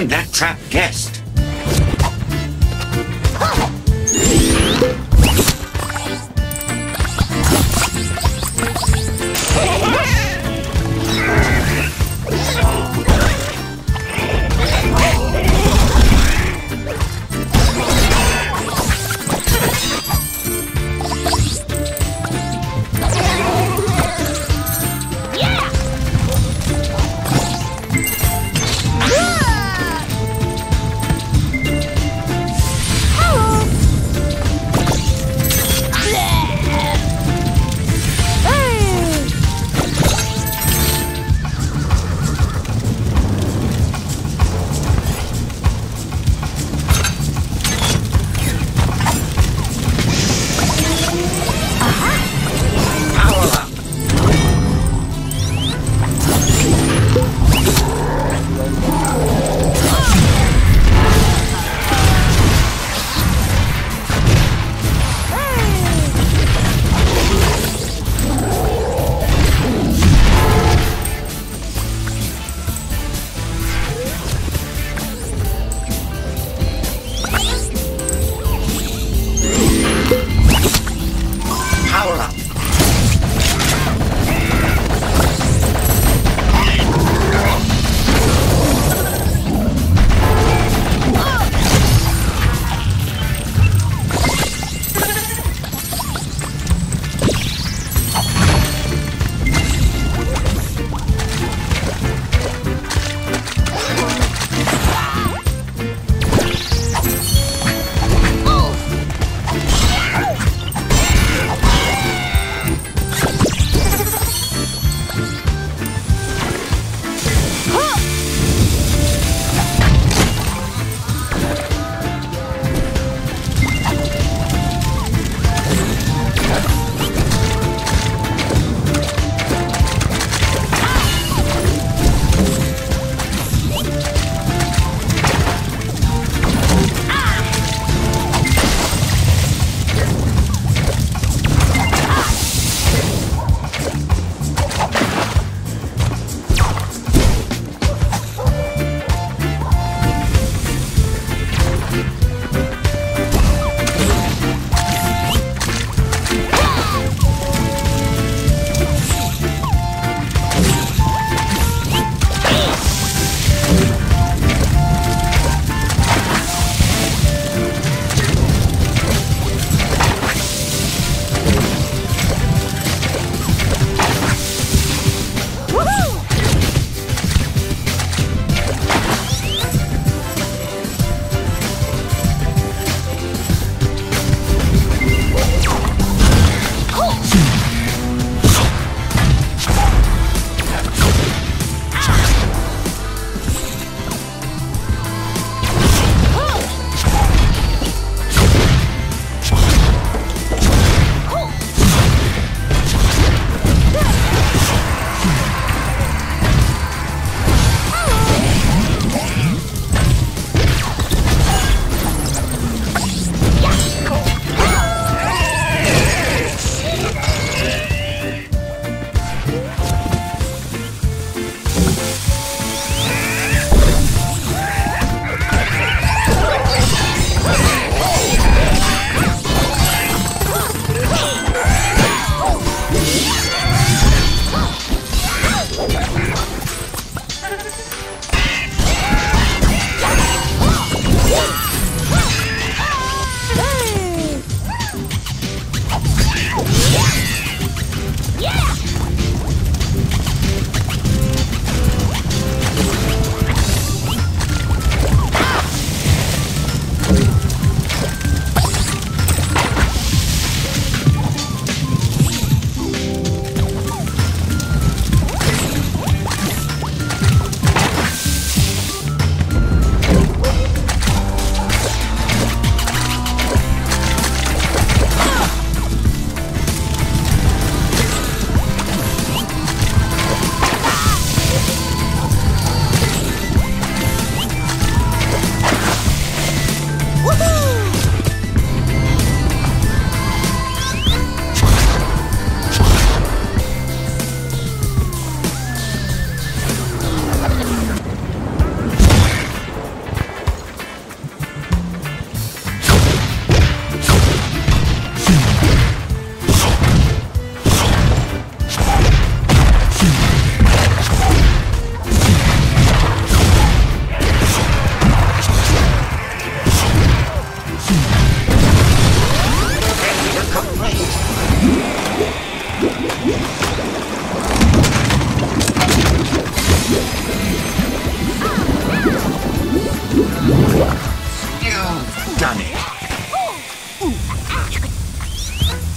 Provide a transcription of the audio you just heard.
find that trapped guest. ahora.